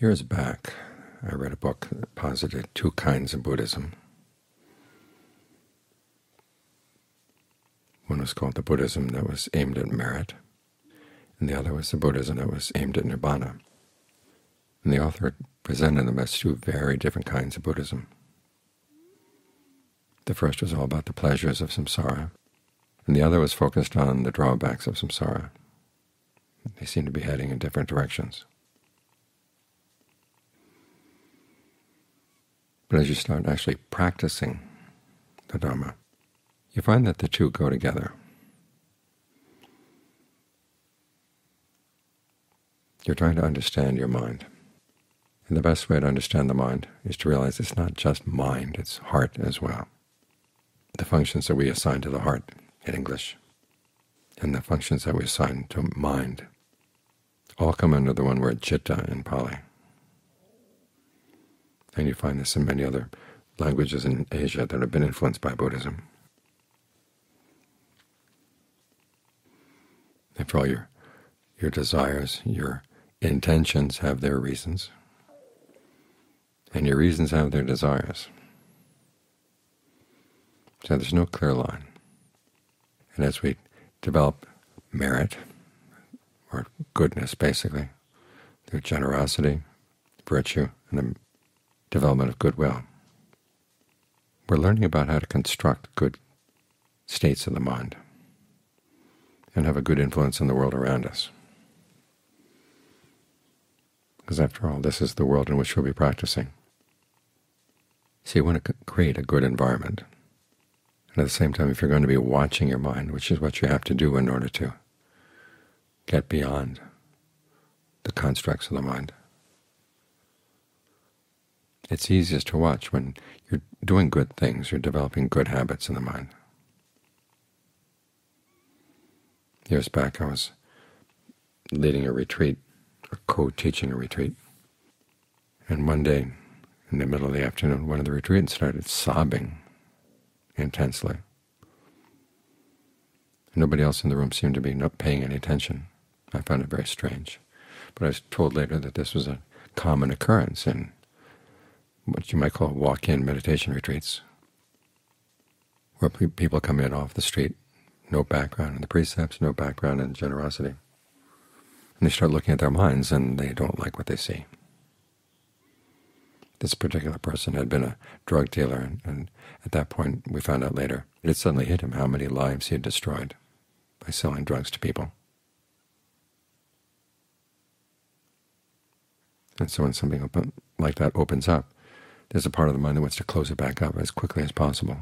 Years back, I read a book that posited two kinds of Buddhism. One was called the Buddhism that was aimed at merit, and the other was the Buddhism that was aimed at nirvana. And the author presented them as two very different kinds of Buddhism. The first was all about the pleasures of samsara, and the other was focused on the drawbacks of samsara. They seem to be heading in different directions. But as you start actually practicing the Dharma, you find that the two go together. You're trying to understand your mind. And the best way to understand the mind is to realize it's not just mind, it's heart as well. The functions that we assign to the heart in English and the functions that we assign to mind all come under the one word chitta in Pali. And you find this in many other languages in Asia that have been influenced by Buddhism. After all, your, your desires, your intentions have their reasons, and your reasons have their desires. So there's no clear line. And as we develop merit, or goodness basically, through generosity, virtue, and the development of goodwill, we're learning about how to construct good states of the mind and have a good influence in the world around us. Because after all, this is the world in which we'll be practicing. So you want to create a good environment. And at the same time, if you're going to be watching your mind, which is what you have to do in order to get beyond the constructs of the mind, it's easiest to watch when you're doing good things, you're developing good habits in the mind. Years back I was leading a retreat, or co-teaching a retreat, and one day in the middle of the afternoon one of the retreatants started sobbing intensely. Nobody else in the room seemed to be not paying any attention. I found it very strange. But I was told later that this was a common occurrence in what you might call walk-in meditation retreats, where people come in off the street, no background in the precepts, no background in generosity. And they start looking at their minds, and they don't like what they see. This particular person had been a drug dealer, and, and at that point we found out later it suddenly hit him how many lives he had destroyed by selling drugs to people. And so when something like that opens up, there's a part of the mind that wants to close it back up as quickly as possible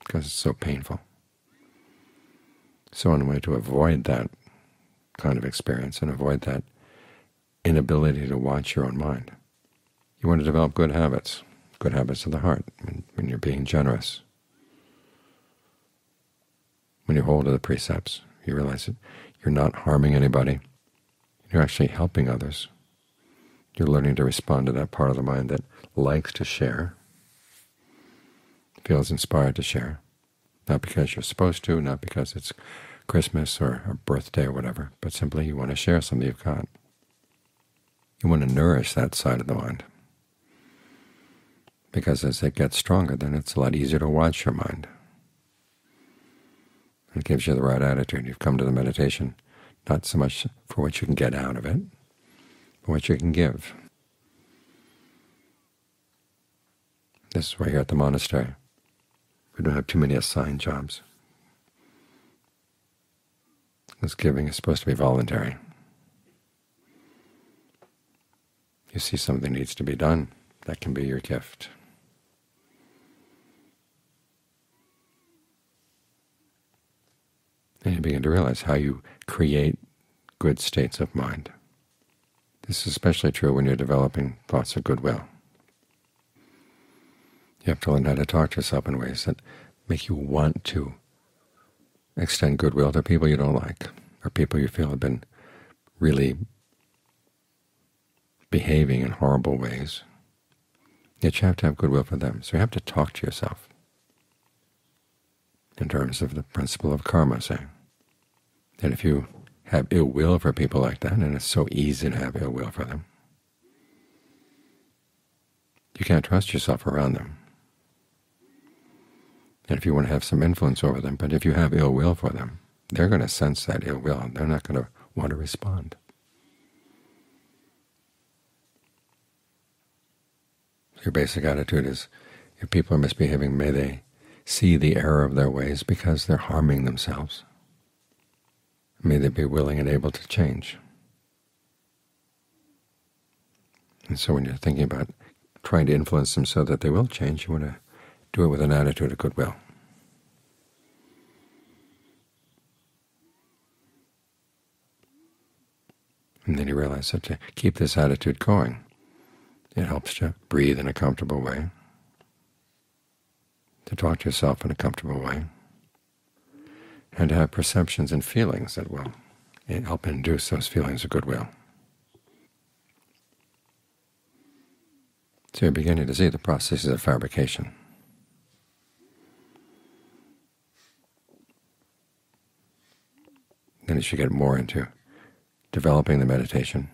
because it's so painful. So in a way to avoid that kind of experience and avoid that inability to watch your own mind, you want to develop good habits, good habits of the heart when, when you're being generous. When you hold to the precepts, you realize that you're not harming anybody. You're actually helping others. You're learning to respond to that part of the mind that likes to share, feels inspired to share, not because you're supposed to, not because it's Christmas or a birthday or whatever, but simply you want to share something you've got. You want to nourish that side of the mind, because as it gets stronger, then it's a lot easier to watch your mind. It gives you the right attitude. You've come to the meditation not so much for what you can get out of it, what you can give. This is why here at the monastery we don't have too many assigned jobs. This giving is supposed to be voluntary. You see something needs to be done, that can be your gift. And you begin to realize how you create good states of mind. This is especially true when you're developing thoughts of goodwill. You have to learn how to talk to yourself in ways that make you want to extend goodwill to people you don't like, or people you feel have been really behaving in horrible ways. Yet you have to have goodwill for them. So you have to talk to yourself in terms of the principle of karma, saying that if you have ill will for people like that, and it's so easy to have ill will for them, you can't trust yourself around them. And if you want to have some influence over them, but if you have ill will for them, they're going to sense that ill will. They're not going to want to respond. Your basic attitude is, if people are misbehaving, may they see the error of their ways because they're harming themselves. May they be willing and able to change. And so when you're thinking about trying to influence them so that they will change, you want to do it with an attitude of goodwill. And then you realize that to keep this attitude going, it helps to breathe in a comfortable way, to talk to yourself in a comfortable way, and to have perceptions and feelings that will help induce those feelings of goodwill. So you're beginning to see the processes of fabrication. Then you get more into developing the meditation,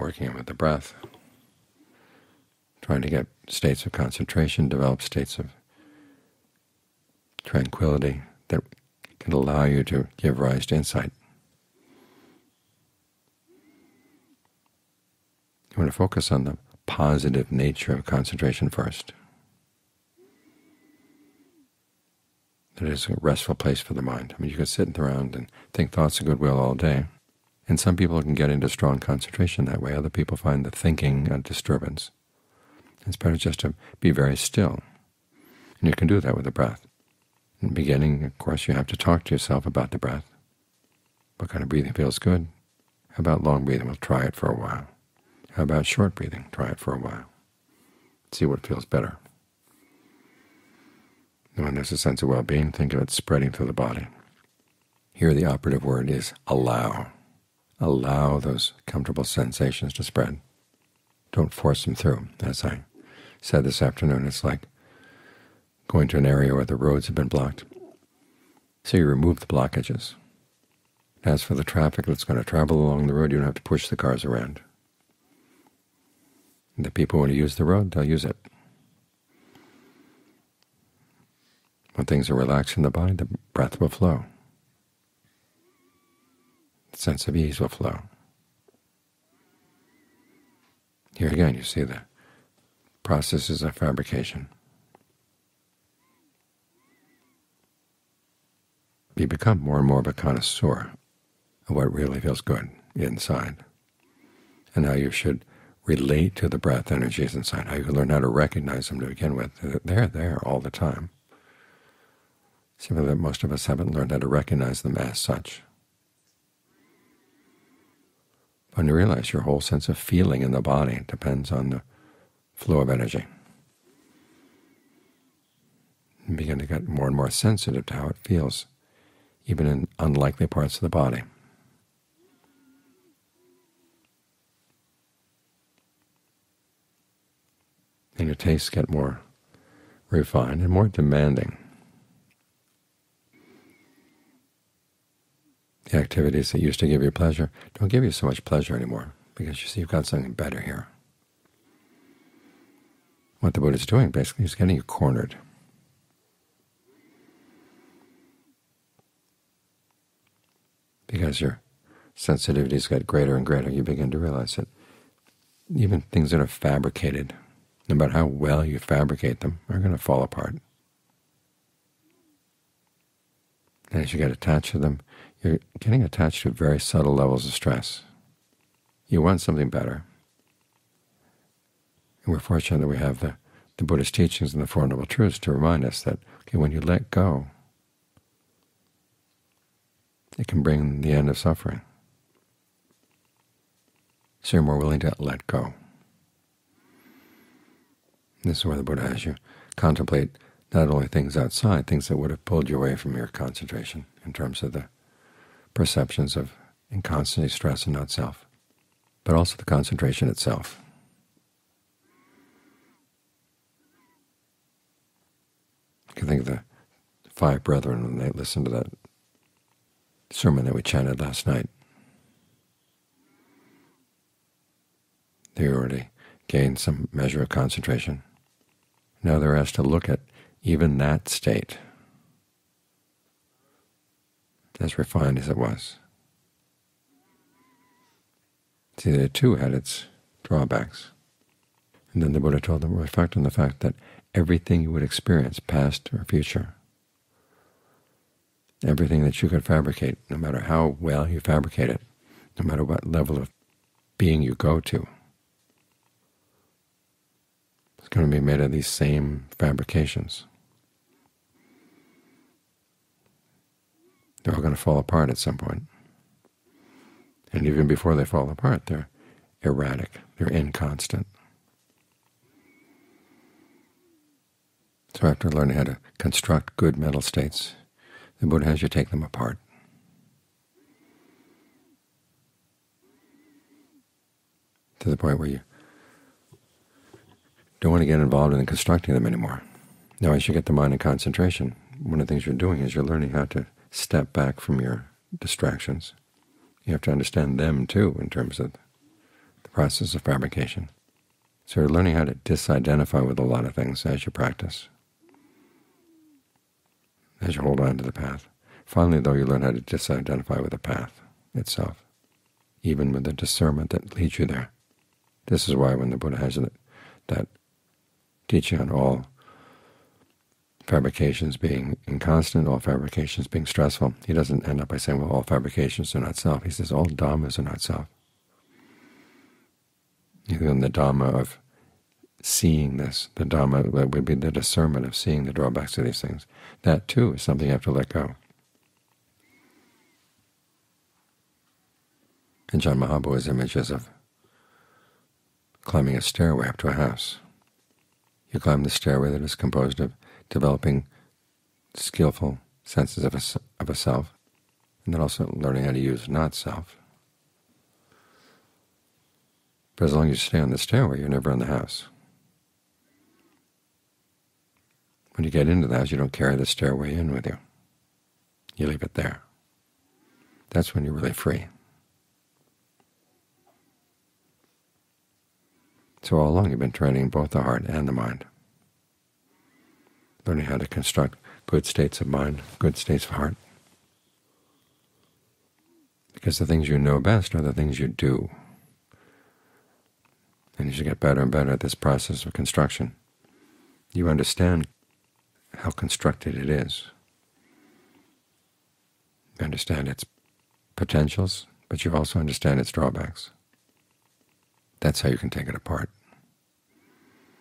working with the breath, trying to get states of concentration, develop states of tranquility that can allow you to give rise to insight. You want to focus on the positive nature of concentration first. That is a restful place for the mind. I mean, you can sit around and think thoughts of goodwill all day, and some people can get into strong concentration that way. Other people find the thinking a disturbance. It's better just to be very still. And you can do that with the breath. In the beginning, of course, you have to talk to yourself about the breath. What kind of breathing feels good? How about long breathing? We'll try it for a while. How about short breathing? Try it for a while. See what feels better. And when there's a sense of well-being, think of it spreading through the body. Here the operative word is allow. Allow those comfortable sensations to spread. Don't force them through. As I said this afternoon, it's like going to an area where the roads have been blocked. So you remove the blockages. As for the traffic that's going to travel along the road, you don't have to push the cars around. The people want to use the road, they'll use it. When things are relaxed in the body, the breath will flow. The sense of ease will flow. Here again, you see the processes of fabrication. You become more and more of a connoisseur of what really feels good inside, and how you should relate to the breath energies inside, how you learn how to recognize them to begin with. They're there all the time. Simply that most of us haven't learned how to recognize them as such. When you realize your whole sense of feeling in the body depends on the flow of energy, you begin to get more and more sensitive to how it feels, even in unlikely parts of the body. and your tastes get more refined and more demanding. The activities that used to give you pleasure don't give you so much pleasure anymore because you see you've got something better here. What the Buddha is doing basically is getting you cornered. Because your sensitivities get greater and greater, you begin to realize that even things that are fabricated no matter how well you fabricate them, are going to fall apart. And as you get attached to them, you're getting attached to very subtle levels of stress. You want something better. And we're fortunate that we have the, the Buddhist teachings and the Four Noble Truths to remind us that okay, when you let go, it can bring the end of suffering. So you're more willing to let go. This is where the Buddha has you contemplate not only things outside, things that would have pulled you away from your concentration in terms of the perceptions of inconstancy, stress, and not self, but also the concentration itself. You can think of the five brethren when they listened to that sermon that we chanted last night. They already gained some measure of concentration. Now they're asked to look at even that state, as refined as it was. See, it too had its drawbacks. And then the Buddha told them, reflect on the fact that everything you would experience, past or future, everything that you could fabricate, no matter how well you fabricate it, no matter what level of being you go to, it's going to be made of these same fabrications. They're all going to fall apart at some point. And even before they fall apart, they're erratic, they're inconstant. So after learning how to construct good mental states, the Buddha has you take them apart. To the point where you don't want to get involved in constructing them anymore. Now, as you get the mind in concentration, one of the things you're doing is you're learning how to step back from your distractions. You have to understand them, too, in terms of the process of fabrication. So you're learning how to disidentify with a lot of things as you practice as you hold on to the path. Finally, though, you learn how to disidentify with the path itself, even with the discernment that leads you there. This is why when the Buddha has that teaching on all fabrications being inconstant, all fabrications being stressful, he doesn't end up by saying, well, all fabrications are not self. He says all dhammas are not self. Even the dhamma of seeing this, the Dhamma would be the discernment of seeing the drawbacks of these things. That too is something you have to let go. Ajaan Maha images of climbing a stairway up to a house. You climb the stairway that is composed of developing skillful senses of a, of a self, and then also learning how to use not-self. But as long as you stay on the stairway, you're never in the house. When you get into the house, you don't carry the stairway in with you. You leave it there. That's when you're really free. So all along you've been training both the heart and the mind, learning how to construct good states of mind, good states of heart. Because the things you know best are the things you do. And as you get better and better at this process of construction, you understand how constructed it is. You understand its potentials, but you also understand its drawbacks. That's how you can take it apart.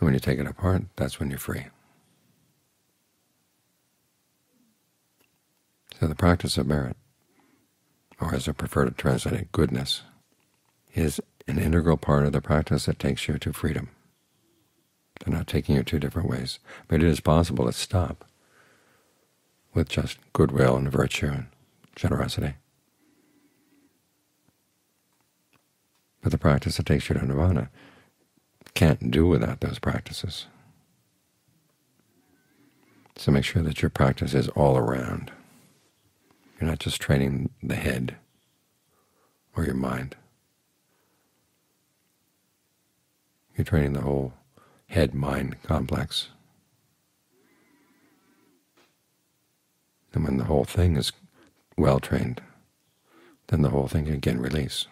And when you take it apart, that's when you're free. So the practice of merit, or as I prefer to translate it, goodness, is an integral part of the practice that takes you to freedom. They're not taking you two different ways. But it is possible to stop with just goodwill and virtue and generosity. But the practice that takes you to nirvana can't do without those practices. So make sure that your practice is all around. You're not just training the head or your mind. You're training the whole head-mind complex. And when the whole thing is well trained, then the whole thing can again release.